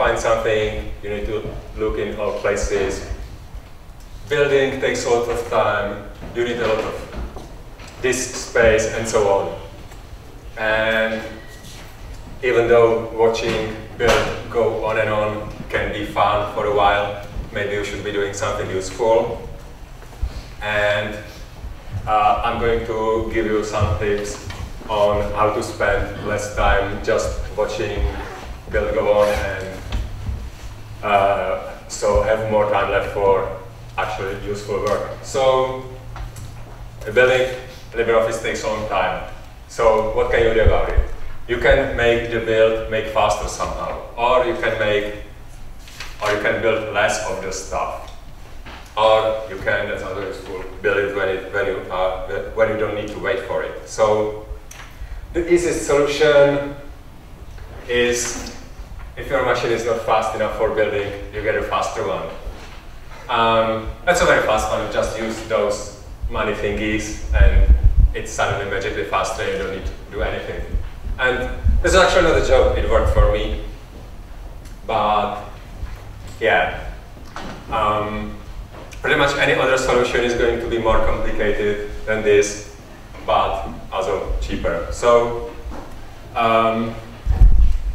find something, you need to look in all places. Building takes a lot of time, you need a lot of disk space and so on. And even though watching build go on and on can be fun for a while, maybe you should be doing something useful. And uh, I'm going to give you some tips on how to spend less time just watching build go on and uh, so have more time left for actually useful work. So building LibreOffice takes a long time. So what can you do about it? You can make the build make faster somehow, or you can make, or you can build less of the stuff. Or you can, that's another useful, build it when, it, when, you, uh, when you don't need to wait for it. So the easiest solution is if your machine is not fast enough for building, you get a faster one. Um, that's a very fast one, you just use those money thingies and it's suddenly magically faster you don't need to do anything. And this is actually not a joke, it worked for me. But yeah, um, pretty much any other solution is going to be more complicated than this, but also cheaper. So um,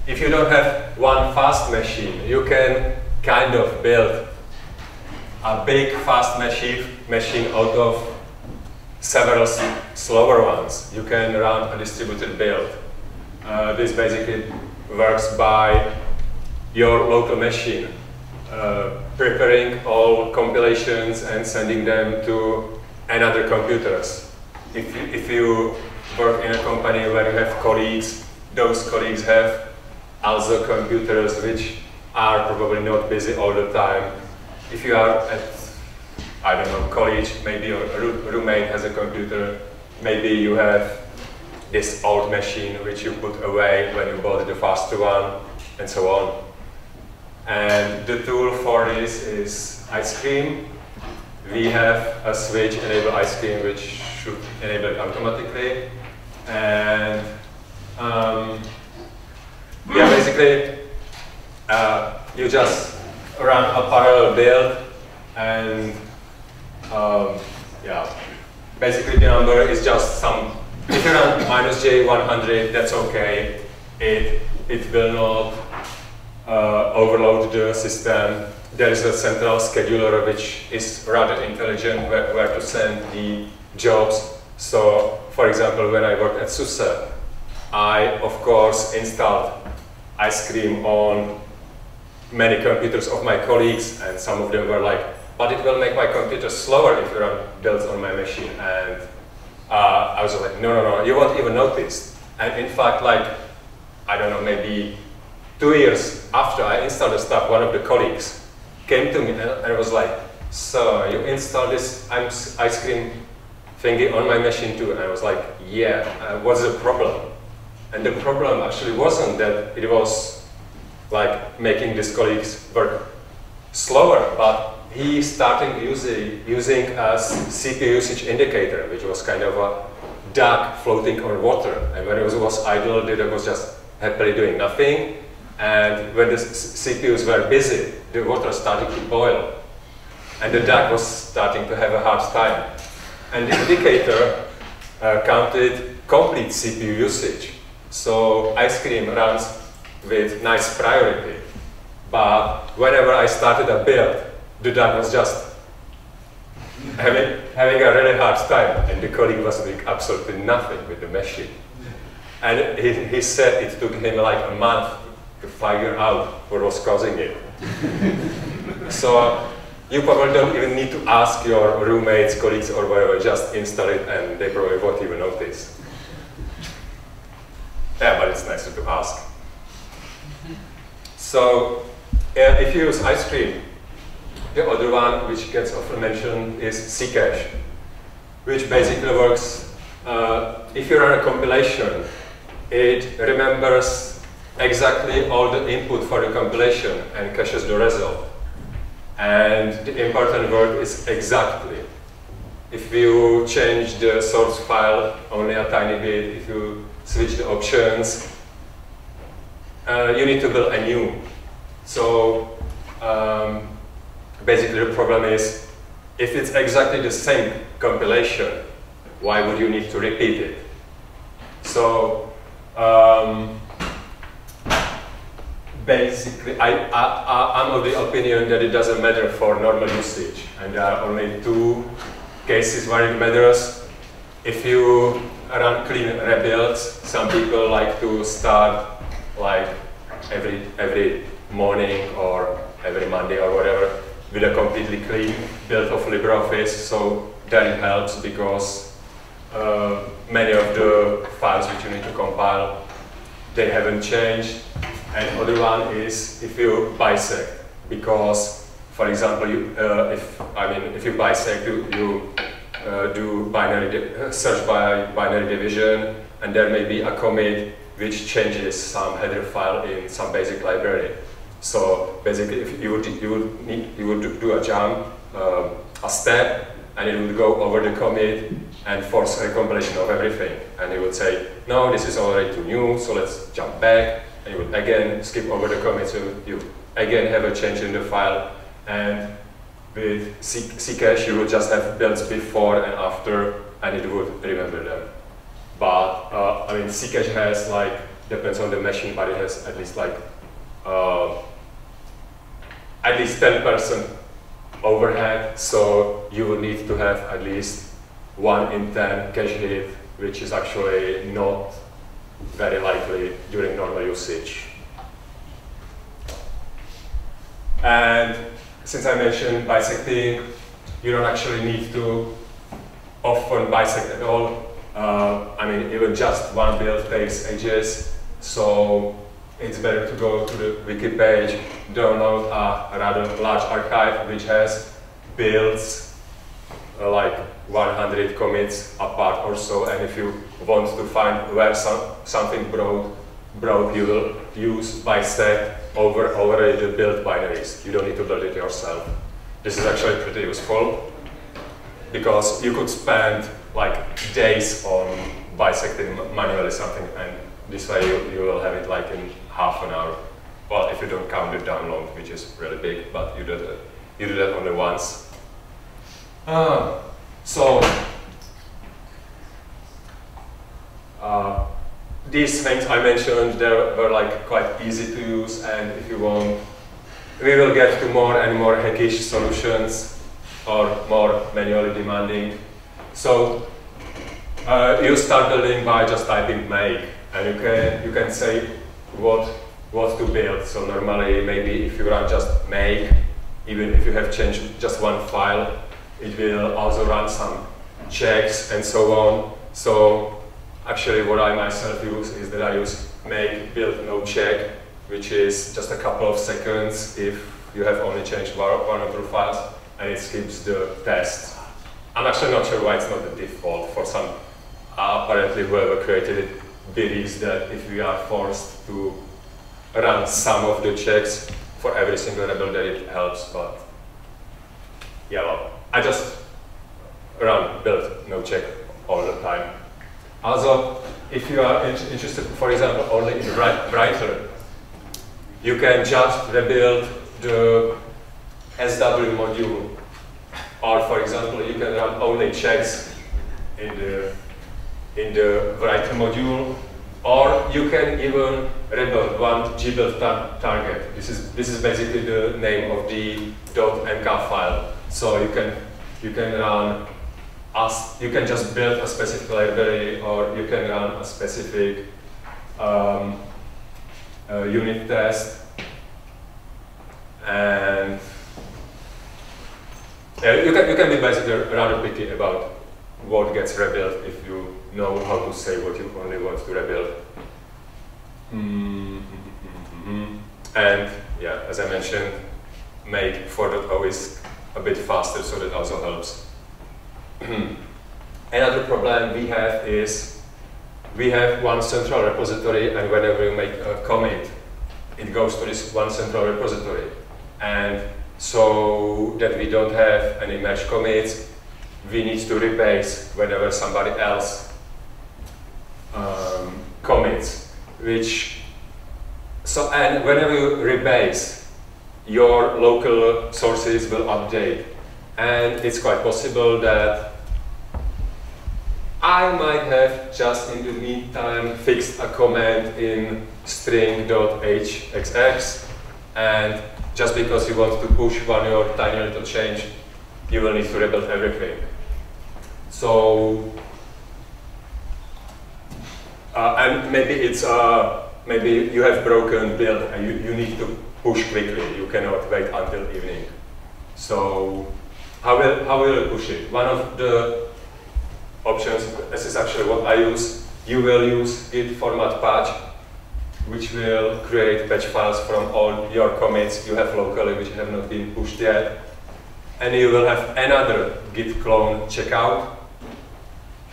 if you don't have one fast machine, you can kind of build a big fast machine, machine out of several slower ones. You can run a distributed build. Uh, this basically works by your local machine, uh, preparing all compilations and sending them to another computers. If you, if you work in a company where you have colleagues, those colleagues have also computers which are probably not busy all the time. If you are at I don't know, college, maybe your roommate has a computer, maybe you have this old machine which you put away when you bought the faster one, and so on. And the tool for this is ice cream. We have a switch enable ice cream which should enable it automatically. And um, yeah, basically, uh, you just run a parallel build and um, yeah, basically the number is just some, if you run minus j100, that's okay. It, it will not uh, overload the system. There is a central scheduler which is rather intelligent where, where to send the jobs. So, for example, when I worked at SUSE, I, of course, installed ice cream on many computers of my colleagues, and some of them were like but it will make my computer slower if you run builds on my machine. And uh, I was like, no, no, no, you won't even notice. And in fact, like, I don't know, maybe two years after I installed the stuff, one of the colleagues came to me and, was like, so you installed this ice cream thingy on my machine too? And I was like, yeah, uh, what's the problem? And the problem actually wasn't that it was like making these colleagues work slower, but he started using, using a CPU usage indicator, which was kind of a duck floating on water. And when it was, was idle, it was just happily doing nothing. And when the CPUs were busy, the water started to boil. And the duck was starting to have a hard time. And the indicator uh, counted complete CPU usage. So ice cream runs with nice priority. But whenever I started a build, the dad was just having, having a really hard time, and the colleague was doing absolutely nothing with the machine. And he, he said it took him like a month to figure out what was causing it. so you probably don't even need to ask your roommates, colleagues, or whatever, just install it and they probably won't even notice. Yeah, but it's nicer to ask. So uh, if you use ice cream, the other one, which gets often mentioned, is Ccache, which basically works uh, if you run a compilation, it remembers exactly all the input for the compilation and caches the result. And the important word is exactly. If you change the source file only a tiny bit, if you switch the options, uh, you need to build a new. So um, basically the problem is, if it's exactly the same compilation, why would you need to repeat it? So um, basically, I, I, I'm of the opinion that it doesn't matter for normal usage, and there are only two cases where it matters. If you run clean rebuilds, some people like to start like every every morning or every Monday or whatever with a completely clean build of LibreOffice. So that helps because uh, many of the files which you need to compile, they haven't changed. And other one is if you bisect, because for example, you, uh, if I mean if you bisect, you, you uh, do binary search by binary division, and there may be a commit which changes some header file in some basic library. So basically, if you would you would need you would do a jump, uh, a step, and it would go over the commit and force a compilation of everything. And it would say, no, this is already too new, so let's jump back. And you would again skip over the commit, so you again have a change in the file. And with Ccache, you would just have builds before and after, and it would remember them. But uh, I mean, Ccache has like depends on the machine, but it has at least like uh, at least 10% overhead. So you will need to have at least one in 10 cache hit, which is actually not very likely during normal usage. And since I mentioned bisecting, you don't actually need to often bisect at all. Uh, I mean, even just one build takes ages, so it's better to go to the wiki page, download a rather large archive which has builds uh, like 100 commits apart or so, and if you want to find where some, something broke, broke, you will use bisect over already built binaries. You don't need to build it yourself. This is actually pretty useful because you could spend like days on bisecting manually something and this way you, you will have it like in half an hour. Well, if you don't count the download, which is really big, but you do that, you do that only once. Uh, so, uh, these things I mentioned, they were like quite easy to use, and if you want, we will get to more and more hackish solutions or more manually demanding. So uh, you start building by just typing make, and you can you can say what what to build. So normally, maybe if you run just make, even if you have changed just one file, it will also run some checks and so on. So actually, what I myself use is that I use make build no check, which is just a couple of seconds if you have only changed one or two files, and it skips the test. I'm actually not sure why it's not the default for some apparently whoever created it believes that if we are forced to run some of the checks for every single rebel that it helps, but yeah, well, I just run build no check all the time. Also, if you are in interested, for example, only in writer, you can just rebuild the SW module. Or for example, you can run only checks in the in the writer module, or you can even rebuild one gbuild tar target. This is this is basically the name of the .mk file. So you can you can run as you can just build a specific library, or you can run a specific um, uh, unit test, and yeah, you can you can be basically rather picky about what gets rebuilt if you know how to say what you only want to rebuild. Mm -hmm. And yeah, as I mentioned, make for that always a bit faster, so that also helps. another problem we have is we have one central repository and whenever you make a commit, it goes to this one central repository. And so that we don't have any merge commits, we need to rebase whenever somebody else um, commits, which, so, and whenever you rebase, your local sources will update. And it's quite possible that I might have just in the meantime fixed a comment in string.hxx and just because you want to push one your tiny little change, you will need to rebuild everything. So, uh, and maybe it's uh, maybe you have broken build and you, you need to push quickly. You cannot wait until evening. So, how will how will you push it? One of the options, this is actually what I use. You will use git format patch, which will create patch files from all your commits you have locally, which have not been pushed yet. And you will have another git clone checkout,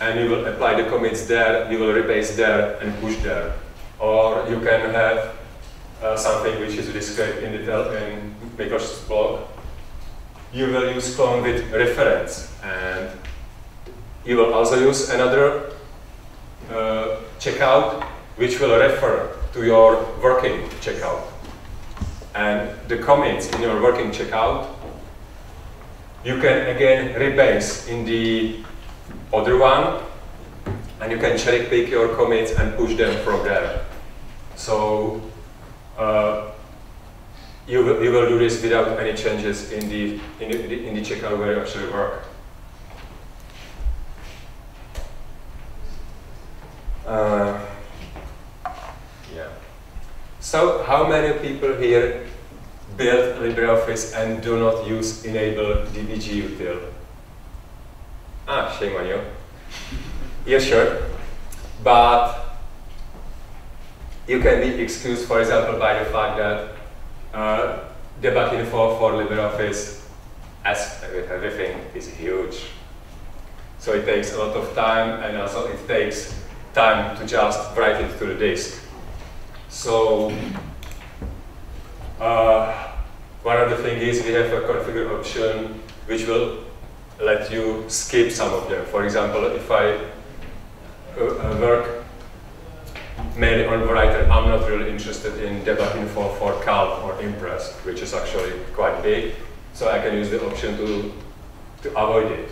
and you will apply the commits there, you will rebase there, and push there. Or you can have uh, something which is described in detail in Miklos's blog. You will use clone with reference, and you will also use another uh, checkout which will refer to your working checkout. And the commits in your working checkout, you can again rebase in the other one, and you can cherry pick your commits and push them from there. So uh, you, will, you will do this without any changes in the, in the, in the checkout where you actually work. Uh, yeah. So how many people here build LibreOffice and do not use enable dbg util? Ah, shame on you. yeah, sure. But you can be excused, for example, by the fact that uh, debug info for LibreOffice, as with everything, is huge. So it takes a lot of time and also it takes time to just write it to the disk. So uh, one of the things is we have a configure option which will let you skip some of them. For example, if I uh, work mainly on writer, I'm not really interested in debug info for Calc or Impress, which is actually quite big. So I can use the option to, to avoid it.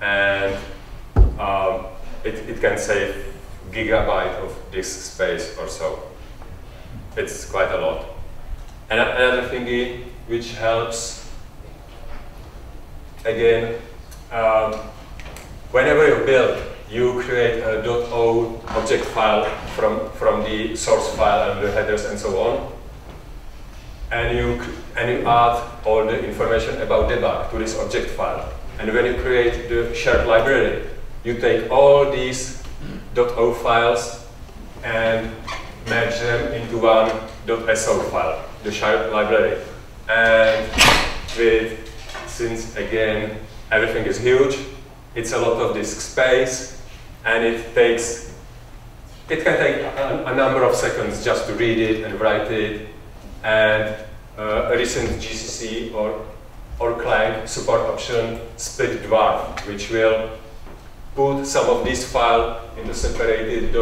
And um, it, it can save gigabyte of disk space or so. It's quite a lot. And another thingy which helps, again, um, whenever you build, you create a .o object file from, from the source file and the headers and so on. And you, and you add all the information about debug to this object file. And when you create the shared library, you take all these .o files and merge them into one .so file, the shared library. And with, since again, everything is huge, it's a lot of disk space, and it takes, it can take a, a number of seconds just to read it and write it, and uh, a recent GCC or, or Clang support option, split dwarf, which will put some of these files into separated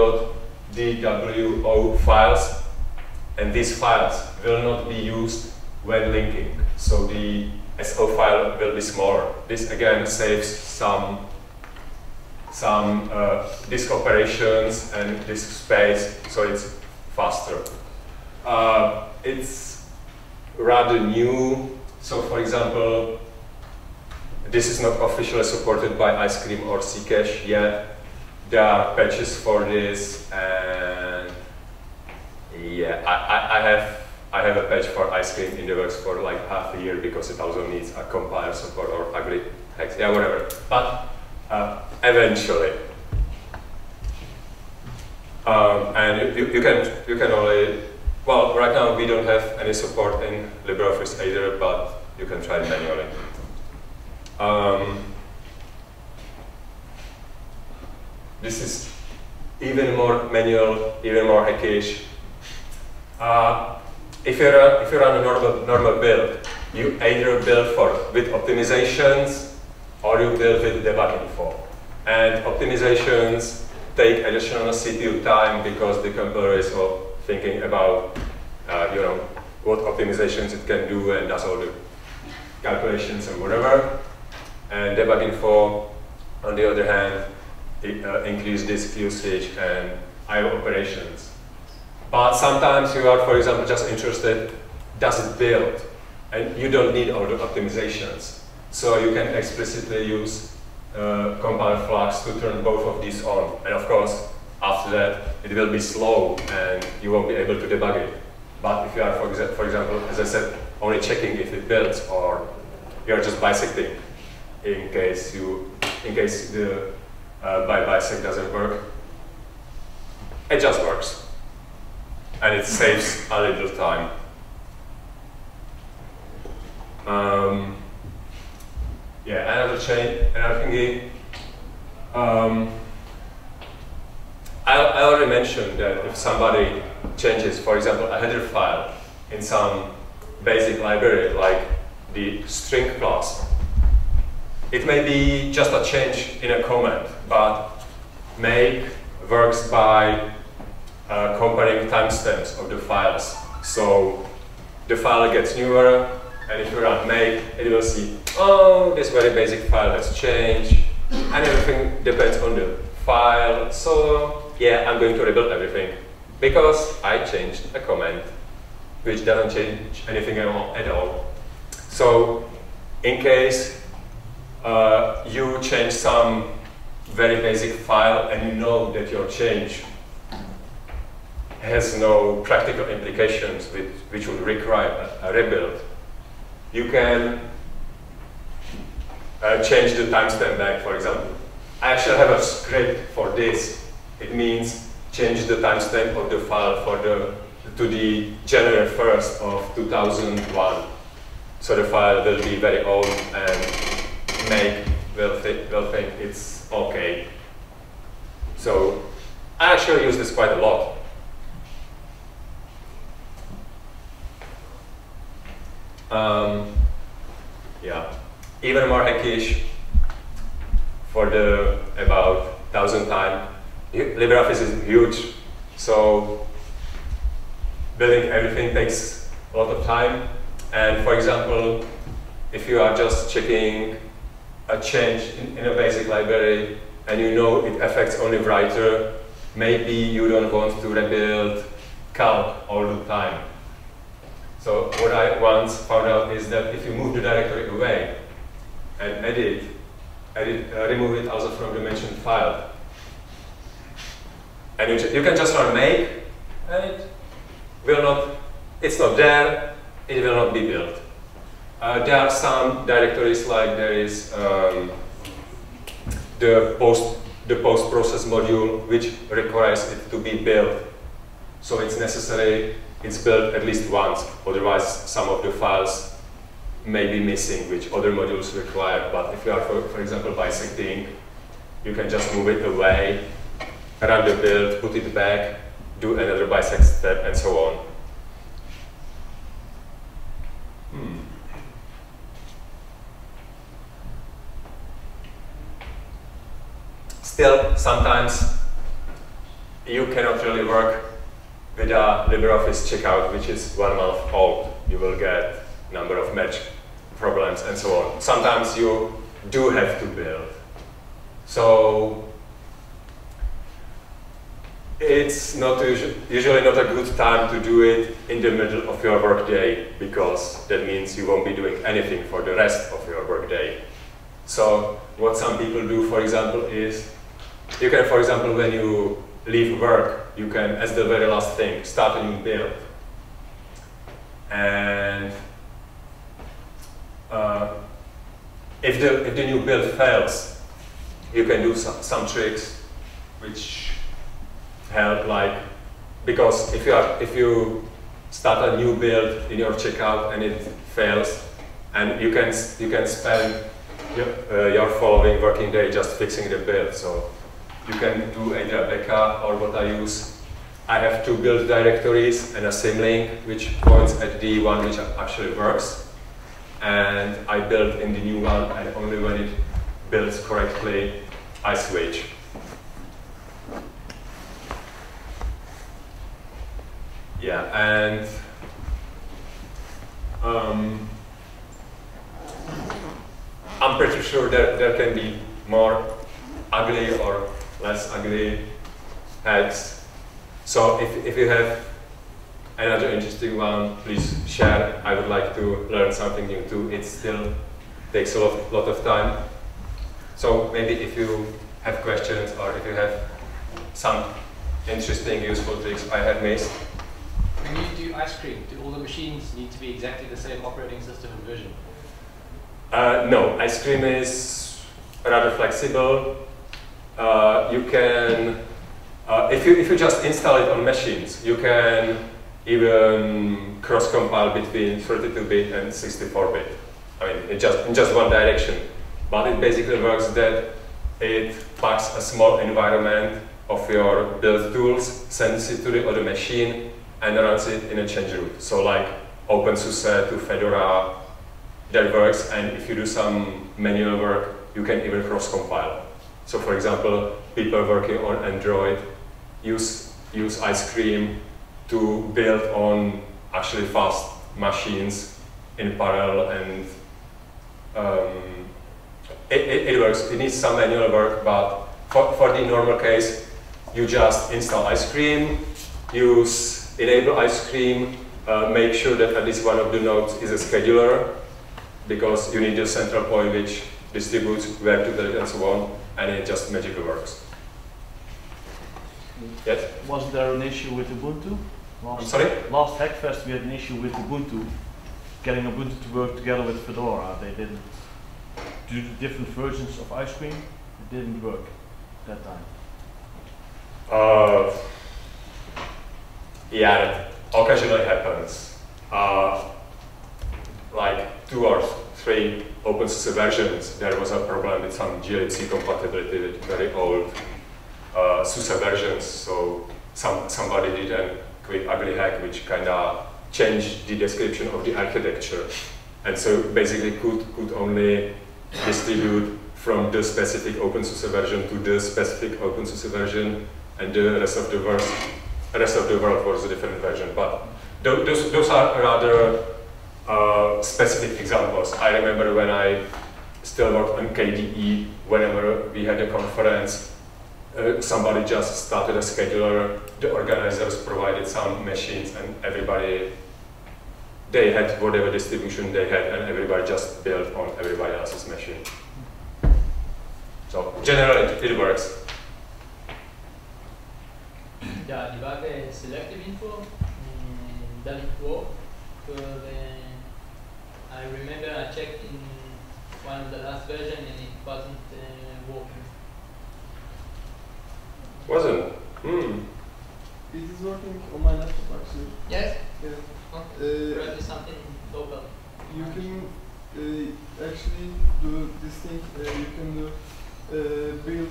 .dwo files, and these files will not be used when linking. So the SO file will be smaller. This again saves some some uh, disk operations and disk space, so it's faster. Uh, it's rather new. So for example, this is not officially supported by Ice Cream or Ccache yet. There are patches for this, and yeah, I, I, have I have a patch for Ice Cream in the works for like half a year because it also needs a compiler support or ugly hex, yeah, whatever. But uh, eventually, um, and you, you can you can only well right now we don't have any support in LibreOffice either, but you can try it manually. Um, this is even more manual, even more hackish. Uh, if you're if you're on a normal normal build, you either build for with optimizations or you build with debug info. And optimizations take additional CPU time because the compiler is thinking about uh, you know what optimizations it can do and does all the calculations and whatever. And debug info, on the other hand, it, uh, increase disk usage and I/O operations. But sometimes you are, for example, just interested, does it build? And you don't need all the optimizations. So you can explicitly use uh, compile flux to turn both of these on. And of course, after that, it will be slow and you won't be able to debug it. But if you are, for, exa for example, as I said, only checking if it builds or you're just bisecting in case you, in case the uh, by bisect doesn't work, it just works. And it saves a little time. Um, yeah, another chain, another thingy. Um, I, I already mentioned that if somebody changes, for example, a header file in some basic library like the string class, it may be just a change in a comment, but make works by uh, comparing timestamps of the files. So the file gets newer, and if you run make, it will see, oh, this very basic file has changed, and everything depends on the file. So yeah, I'm going to rebuild everything because I changed a comment which doesn't change anything at all. So in case uh, you change some very basic file and you know that your change has no practical implications with, which would require a, a rebuild, you can uh, change the timestamp back, for example. I actually have a script for this. It means change the timestamp of the file for the to the January 1st of 2001. So the file will be very old and make will, th will think it's okay. So I actually use this quite a lot. Um, yeah, even more hackish for the about thousand time. LibreOffice is huge, so building everything takes a lot of time. And for example, if you are just checking a change in, in, a basic library and you know it affects only writer, maybe you don't want to rebuild calc all the time. So what I once found out is that if you move the directory away and edit, edit uh, remove it also from the mentioned file, and you, you can just run make, and it will not, it's not there, it will not be built. Uh, there are some directories like there is um, the post the post process module which requires it to be built. So it's necessary it's built at least once, otherwise some of the files may be missing which other modules require. But if you are, for, for example, bisecting, you can just move it away, run the build, put it back, do another bisect step, and so on. Hmm. Still, sometimes you cannot really work with a LibreOffice checkout, which is one month old. You will get number of match problems and so on. Sometimes you do have to build. So it's not usually not a good time to do it in the middle of your workday because that means you won't be doing anything for the rest of your workday. So what some people do, for example, is you can, for example, when you leave work, you can, as the very last thing, start a new build. And uh, if, the, if the new build fails, you can do some, some tricks which help like, because if you, are, if you start a new build in your checkout and it fails, and you can, you can spend your, uh, your following working day just fixing the build. So you can do either Beka or what I use. I have two build directories and a symlink which points at the one which actually works. And I build in the new one and only when it builds correctly, I switch. Yeah, and um, I'm pretty sure that there can be more ugly or less ugly hacks. So if, if you have another interesting one, please share. I would like to learn something new too. It still takes a lot, lot of time. So maybe if you have questions or if you have some interesting, useful tricks I have missed. When you do ice cream, do all the machines need to be exactly the same operating system and version? Uh, no, ice cream is rather flexible. Uh, you can, uh, if, you, if you just install it on machines, you can even cross-compile between 32-bit and 64-bit. I mean, in just, in just one direction. But it basically works that it packs a small environment of your build tools, sends it to the other machine, and runs it in a change root. So like OpenSUSE to Fedora, that works, and if you do some manual work, you can even cross-compile. So for example, people working on Android use, use Ice Cream to build on actually fast machines in parallel and um, it, it, it, works. It needs some manual work, but for, for the normal case, you just install Ice Cream, use enable Ice Cream, uh, make sure that at least one of the nodes is a scheduler, because you need a central point which distributes where to build and so on, and it just magically works. Yes? Was there an issue with Ubuntu? Last, sorry? Last Hackfest we had an issue with Ubuntu, getting Ubuntu to work together with Fedora. They didn't do the different versions of Ice Cream. It didn't work that time. Uh, yeah, that occasionally happens. Uh, like two or three OpenSUSE versions, there was a problem with some glibc compatibility with very old uh, SUSE versions. So some, somebody did a quick ugly hack which kind of changed the description of the architecture. And so basically could, could only distribute from the specific OpenSUSE version to the specific OpenSUSE version, and the rest of the world, rest of the world was a different version. But those, those are rather uh, specific examples. I remember when I still worked on KDE, whenever we had a conference, uh, somebody just started a scheduler, the organizers provided some machines and everybody, they had whatever distribution they had and everybody just built on everybody else's machine. So generally it, it works. Yeah, debug selective info, does it work? I remember I checked in one of the last version and it wasn't uh, working. Wasn't? Hmm. It is working on my laptop actually. Yes? Yeah. Okay. Uh, Probably something local. You can uh, actually do this thing, uh, you can do uh, build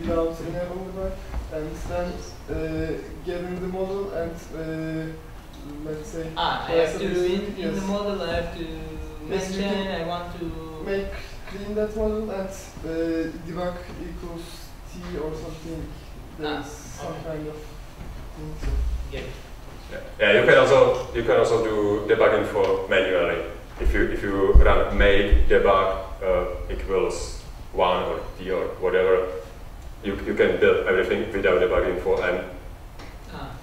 without any override and then uh, get in the model and uh, let's say ah, I have to in, in yes. the model I have to yes, mention I want to make clean that model and uh, debug equals t or something there's ah, some okay. kind of thing so. yeah. yeah you can also you can also do debug info manually if you if you run make debug uh, equals one or t or whatever you, you can build everything without debugging for and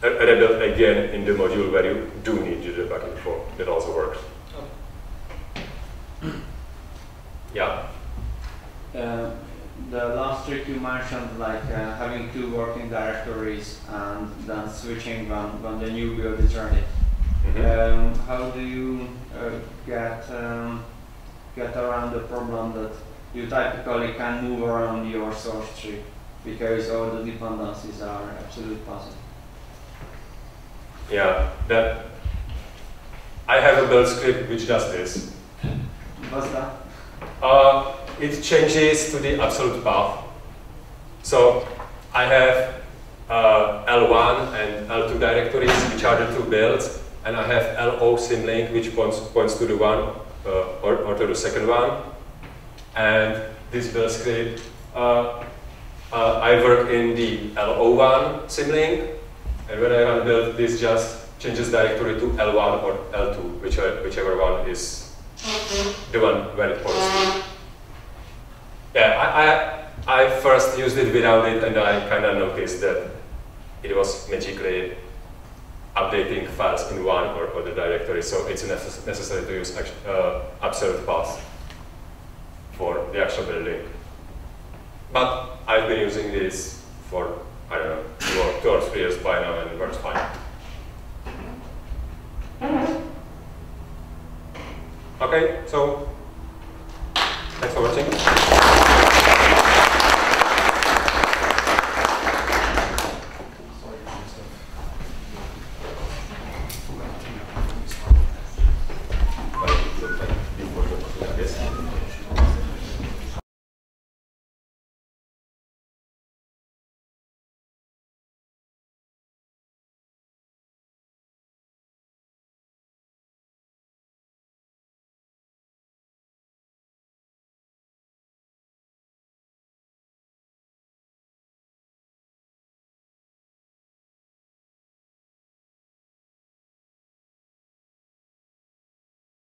rebuild again in the module where you do need the debug info. It also works. Okay. yeah. Uh, the last trick you mentioned, like uh, having two working directories and then switching when, when the new build is running. Mm -hmm. um, how do you uh, get um, get around the problem that you typically can move around your source tree? because all the dependencies are absolute puzzle. Yeah, that I have a build script which does this. What's that? Uh, it changes to the absolute path. So I have uh, L1 and L2 directories, which are the two builds, and I have LO symlink, which points, points to the one uh, or, or to the second one. And this build script, uh, uh, I work in the LO1 symlink, and when I run build, this just changes directory to L1 or L2, whichever, whichever one is the one where it points to. Yeah, I, I, I first used it without it, and I kind of noticed that it was magically updating files in one or other directory, so it's necess necessary to use uh, absolute path for the actual building. But I've been using this for, I don't know, You work two or three years by now and works fine. Okay, so thanks for watching.